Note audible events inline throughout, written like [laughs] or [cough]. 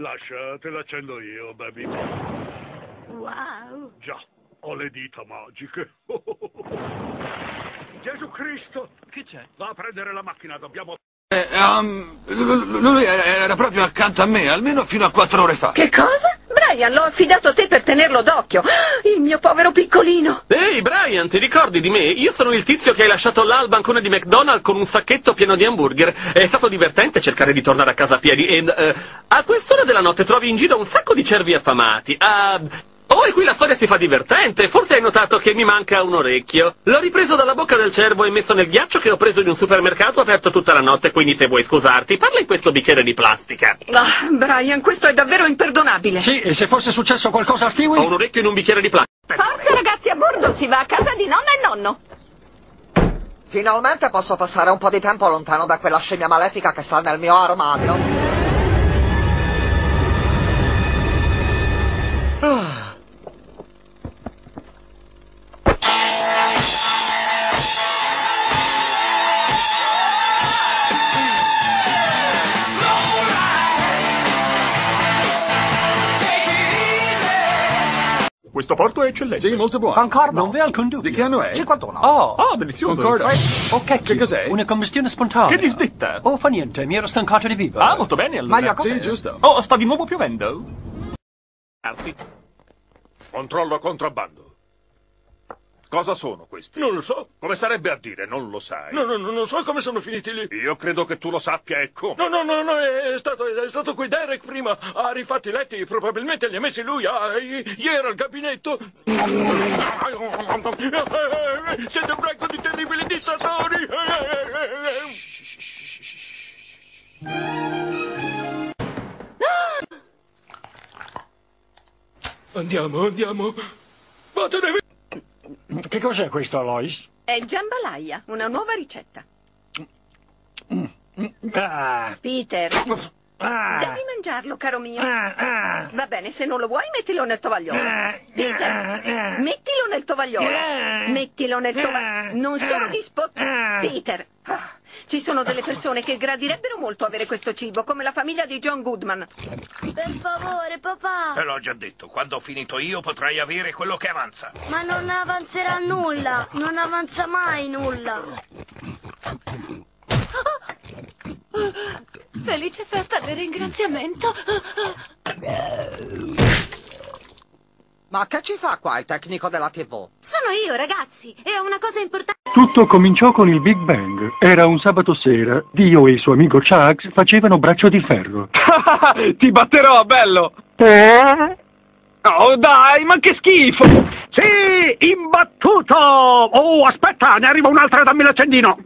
Lascia, te l'accendo io, baby. Wow. Già, ho le dita magiche. [laughs] Gesù Cristo! Che c'è? Va a prendere la macchina, dobbiamo... Eh, um, lui era proprio accanto a me, almeno fino a quattro ore fa. Che cosa? Brian, l'ho affidato a te per tenerlo d'occhio. Il mio povero piccolino. Ehi, Brian, ti ricordi di me? Io sono il tizio che hai lasciato là al bancone di McDonald's con un sacchetto pieno di hamburger. È stato divertente cercare di tornare a casa a piedi e eh, a quest'ora della notte trovi in giro un sacco di cervi affamati. Ah, oh, e qui la storia si fa divertente. Forse hai notato che mi manca un orecchio. L'ho ripreso dalla bocca del cervo e messo nel ghiaccio che ho preso in un supermercato aperto tutta la notte, quindi se vuoi scusarti, parla in questo bicchiere di plastica. Ah, Brian, questo è davvero imperdonabile. Sì, e se fosse successo qualcosa a Ho Stewie? un orecchio in un bicchiere di plastica. Forza ragazzi, a bordo si va a casa di nonna e nonno. Finalmente posso passare un po' di tempo lontano da quella scimmia malefica che sta nel mio armadio. Questo porto è eccellente. Sì, molto buono. Concordo. Non v'è alcun dubbio. Di che anno è? 51. Oh, Ah, delizioso. Concordo. oh cacchio. Che cos'è? Una combustione spontanea. Che disdetta. Oh, fa niente, mi ero stancato di vivere. Ah, molto bene allora. Cos'è? Sì, giusto. Oh, sta di nuovo piovendo? Anzi, Controllo contrabbando. Cosa sono questi? non lo so. Come sarebbe a dire, non lo sai? No, no, no, non so come sono finiti lì. Io credo che tu lo sappia e come. No, no, no, no, è stato, è stato qui Derek prima. Ha rifatto i letti, probabilmente li ha messi lui. Ah, ieri al gabinetto. Siete un branco di terribili dittatori. Andiamo, andiamo. Vattene via. Che cos'è questo, Lois? È jambalaya, una nuova ricetta. Ah, Peter, ah, devi mangiarlo, caro mio. ah, ah. Va bene, se non lo vuoi, mettilo nel tovagliolo. Ah, Peter, ah, ah. mettilo nel tovagliolo. Ah. Mettilo nel Ah. tovagliolo. Non solo Ah. di spot. Ah. Peter, ah, ci sono delle persone che gradirebbero molto avere questo cibo, come la famiglia di John Goodman. Per favore, papà. Te l'ho già detto, quando ho finito io potrai avere quello che avanza. Ma non avanzerà nulla. Non avanza mai nulla. Felice festa del ringraziamento. Ma che ci fa qua il tecnico della TV? Sono io, ragazzi. È una cosa importante. Tutto cominciò con il Big Bang. Era un sabato sera. Dio e il suo amico Chugs facevano braccio di ferro. [laughs] Ti batterò, bello! Eh? Oh, dai, ma che schifo! Sì, imbattuto! Oh, aspetta, ne arriva un'altra, dammi l'accendino.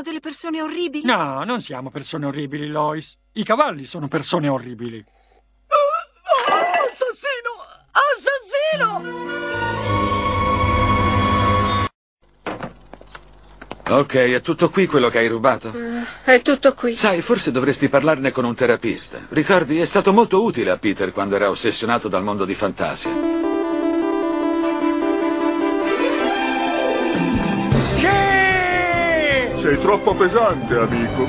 Siamo delle persone orribili. No, non siamo persone orribili, Lois. I cavalli sono persone orribili. assassino! Assassino! Ok, è tutto qui quello che hai rubato? È tutto qui. Sai, forse dovresti parlarne con un terapista. Ricordi, è stato molto utile a Peter quando era ossessionato dal mondo di fantasia. Sei troppo pesante, amico.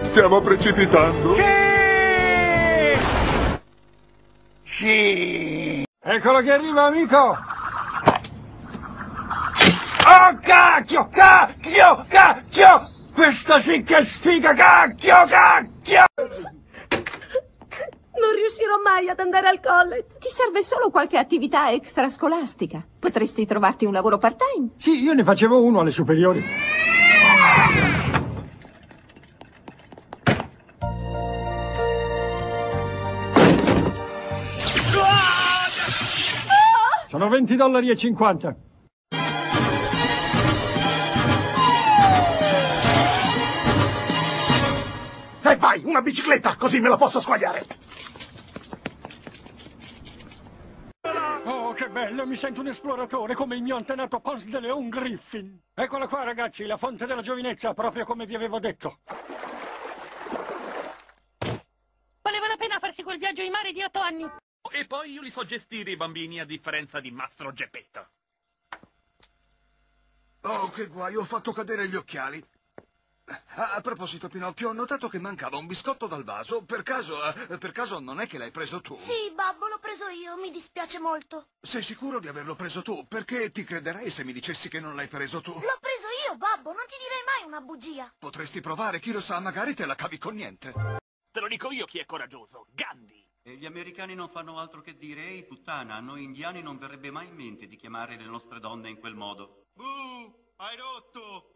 Stiamo precipitando. Sì. Eccolo che arriva, amico. Oh, cacchio, cacchio, cacchio! Questa sì che è sfiga, cacchio, cacchio! Non riuscirò mai ad andare al college. Ti serve solo qualche attività extrascolastica. Potresti trovarti un lavoro part-time. Sì, io ne facevo uno alle superiori. Sono 20 dollari e 50. E vai, una bicicletta, così me la posso squagliare. Che bello, mi sento un esploratore come il mio antenato Pons de Leon Griffin. Eccola qua, ragazzi, la fonte della giovinezza, proprio come vi avevo detto. Valeva la pena farsi quel viaggio in mare di otto anni. E poi io li so gestire i bambini a differenza di Mastro Geppetto. Oh, che guai, ho fatto cadere gli occhiali. A, proposito, Pinocchio, ho notato che mancava un biscotto dal vaso. Per caso, eh, per caso non è che l'hai preso tu? Sì, babbo, l'ho preso io, mi dispiace molto. Sei sicuro di averlo preso tu? Perché ti crederei se mi dicessi che non l'hai preso tu? L'ho preso io, babbo, non ti direi mai una bugia. Potresti provare, chi lo sa, magari te la cavi con niente. Te lo dico io chi è coraggioso. Gandhi. E gli americani non fanno altro che dire, ehi puttana, a noi indiani non verrebbe mai in mente di chiamare le nostre donne in quel modo. Buh, hai rotto!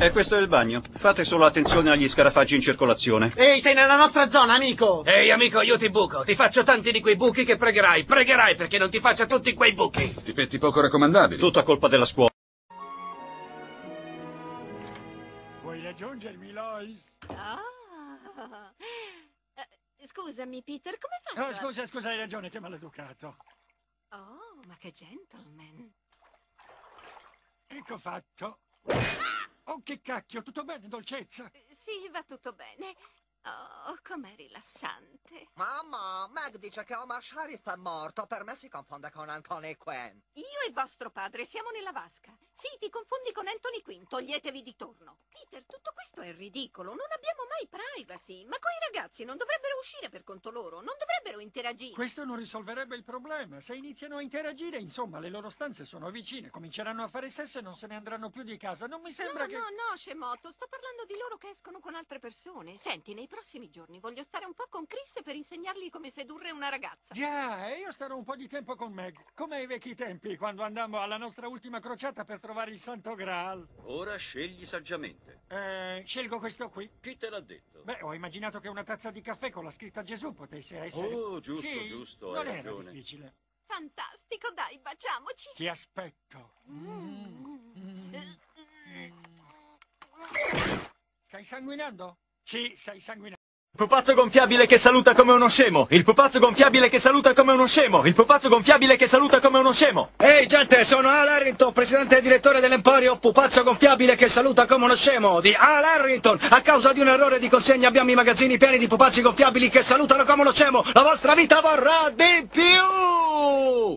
E questo è il bagno. Fate solo attenzione agli scarafaggi in circolazione. Ehi, sei nella nostra zona, amico! Ehi, amico, io ti buco. Ti faccio tanti di quei buchi che pregherai. Pregherai perché non ti faccia tutti quei buchi. Tipetti poco raccomandabili. Tutta colpa della scuola. Vuoi raggiungermi, Lois? Ah. Eh, Scusami, Peter, come faccio? Oh, a- scusa, scusa, hai ragione, che maleducato. Oh, ma che gentleman. Ecco fatto. Oh, che cacchio, tutto bene, dolcezza? Sì, va tutto bene. Oh, com'è rilassante. Mamma, Meg dice che Omar Sharif è morto. Per me si confonde con Anthony Quinn. Io e vostro padre siamo nella vasca. Sì, ti confondi con Anthony Quinn, toglietevi di torno. Peter, tutto questo è ridicolo. Non abbiamo mai privacy. Ma quei ragazzi non dovrebbero uscire per conto loro, non dovrebbero interagire. Questo non risolverebbe il problema. Se iniziano a interagire, insomma, le loro stanze sono vicine. Cominceranno a fare sesso e non se ne andranno più di casa. Non mi sembra no, che... no, no, scemotto, sto parlando di loro che escono con altre persone. Senti, nei prossimi giorni voglio stare un po' con Chris per insegnargli come sedurre una ragazza. Già, e io starò un po' di tempo con Meg, come ai vecchi tempi, quando andammo alla nostra ultima crociata per trovare il Santo Graal. Ora scegli saggiamente. Eh, scelgo questo qui. Chi te l'ha detto? Beh, ho immaginato che una tazza di caffè con la scritta Gesù potesse essere... Oh, giusto, Sì, giusto, non hai era ragione. difficile. Fantastico, dai, baciamoci. Ti aspetto. Stai sanguinando? Sì, stai sanguinando. Pupazzo gonfiabile che saluta come uno scemo. Il pupazzo gonfiabile che saluta come uno scemo. Il pupazzo gonfiabile che saluta come uno scemo. Ehi gente, sono Al Harrington, presidente e direttore dell'Emporio, pupazzo gonfiabile che saluta come uno scemo, di Al Harrington. A causa di un errore di consegna abbiamo i magazzini pieni di pupazzi gonfiabili che salutano come uno scemo. La vostra vita vorrà di più!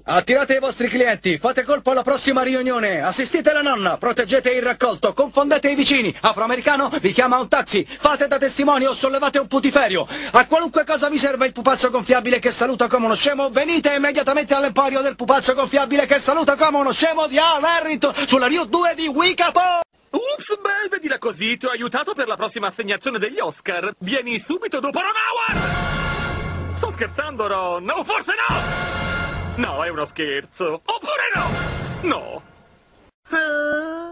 Attirate i vostri clienti, fate colpo alla prossima riunione, assistite la nonna, proteggete il raccolto, confondete i vicini. Afroamericano vi chiama un taxi, fate da testimoni o sollevate un putiferio. A qualunque cosa vi serva il pupazzo gonfiabile che saluta come uno scemo, venite immediatamente all'Emporio del pupazzo gonfiabile che saluta come uno scemo di Al Harrington sulla Rio 2 di Wicapo! Ups, beh, vedila così, ti ho aiutato per la prossima assegnazione degli Oscar. Vieni subito dopo Ron Howard! Sto scherzando, Ron, o forse no! No, è uno scherzo. Oppure no! No.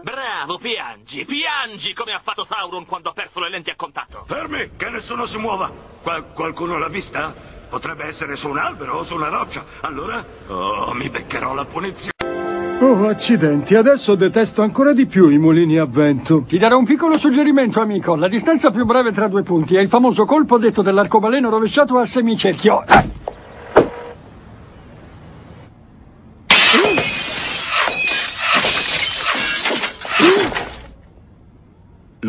Bravo, piangi, piangi come ha fatto Sauron quando ha perso le lenti a contatto. Fermi, che nessuno si muova. Qual- qualcuno l'ha vista? Potrebbe essere su un albero o su una roccia. Allora, oh, mi beccherò la punizione. Oh, accidenti, adesso detesto ancora di più i mulini a vento. Ti darò un piccolo suggerimento, amico. La distanza più breve tra due punti è il famoso colpo detto dell'arcobaleno rovesciato a semicerchio. Ah!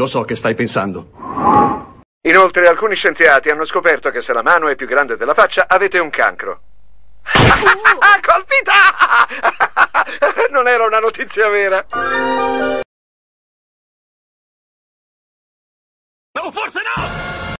Lo so che stai pensando. Inoltre alcuni scienziati hanno scoperto che se la mano è più grande della faccia avete un cancro. [laughs] Colpita! [laughs] non era una notizia vera.